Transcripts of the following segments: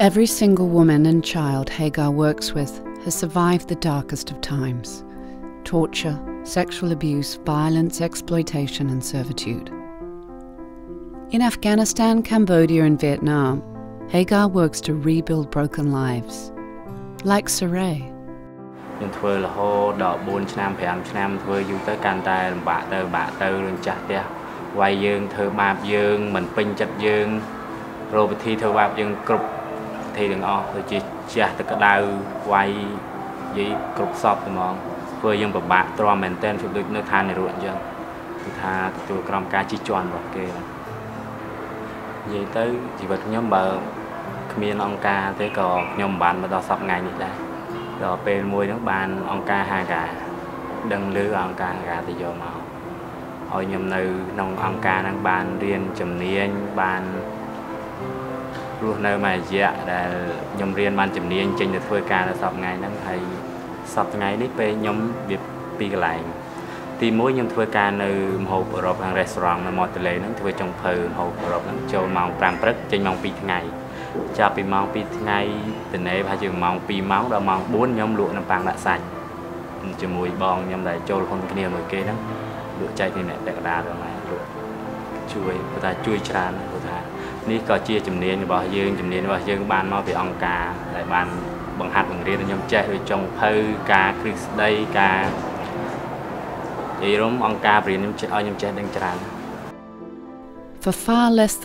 Every single woman and child Hagar works with has survived the darkest of times torture, sexual abuse, violence, exploitation, and servitude. In Afghanistan, Cambodia, and Vietnam, Hagar works to rebuild broken lives, like Saray. ធីទាំងអស់ដូចជាជះទឹកក្តៅវាយនិយាយគ្រប់សពហ្មងធ្វើយើងពិបាកទ្រាំមែនទែនជិះដូចនៅឋាននិរោធអញ្ចឹងគឺថាទទួលក្រមការជិះជាន់របស់គេនិយាយទៅជីវិតខ្ញុំបើគ្មានអង្គការទេក៏ខ្ញុំមិនបានមកដល់សពថ្ងៃនេះដែរដល់ពេលមួយហ្នឹងបានអង្គការហាកា ដឹងលឺអង្គការហាកាទៅយកមកឲ្យខ្ញុំនៅក្នុងអង្គការហ្នឹងបានរៀនជំនាញបានរស់នៅមួយរយៈដែលខ្ញុំរៀនបានជំនាញចេញទៅធ្វើការនៅសប្តាហ៍ថ្ងៃហ្នឹងហើយសប្តាហ៍ថ្ងៃនេះពេលខ្ញុំវាពីរកន្លែងទី1ខ្ញុំធ្វើការនៅមហោបអឺរ៉ុបខាង restaurant នៅម៉ូតូលេហ្នឹងធ្វើចុងភៅមហោបអឺរ៉ុបហ្នឹងចូលម៉ោង5ព្រឹកចេញម៉ោង2ថ្ងៃចាប់ពីម៉ោង2ថ្ងៃទៅណេប្រហែលជាម៉ោង2ម៉ោងដល់ម៉ោង4ខ្ញុំលក់នំប៉័ងដាក់សាច់ជាមួយបងខ្ញុំដែលចូលហ៊ុនគ្នាមួយគេហ្នឹងលក់ចែកគ្នាអ្នកតកដាដល់ម៉ែលក់ជួយបើថាជួយច្រើនព្រោះថា For far less than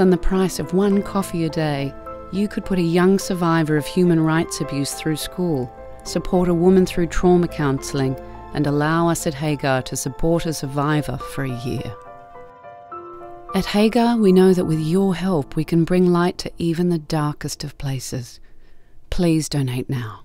the price of one coffee a day, you could put a young survivor of human rights abuse through school, support a woman through trauma counselling, and allow us at Hagar to support a survivor for a year. At Hagar, we know that with your help, we can bring light to even the darkest of places. Please donate now.